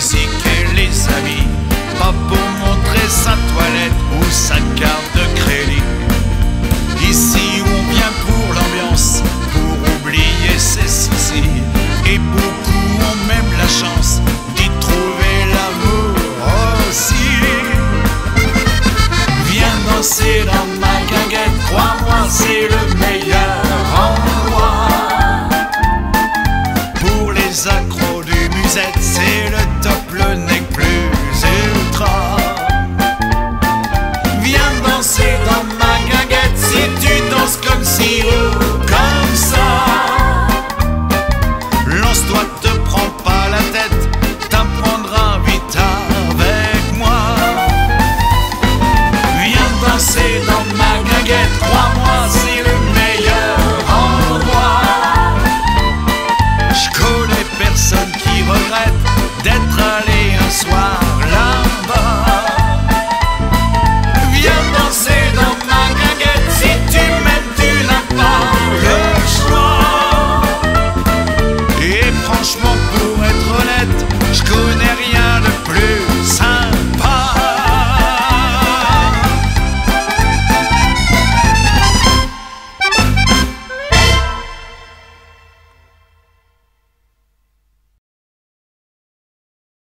la musique et les amis, pas pour montrer sa toilette ou sa carte de crédit. Ici on vient pour l'ambiance, pour oublier ses soucis, et beaucoup ont même la chance d'y trouver l'amour aussi. Viens danser dans ma guinguette, crois-moi, c'est le meilleur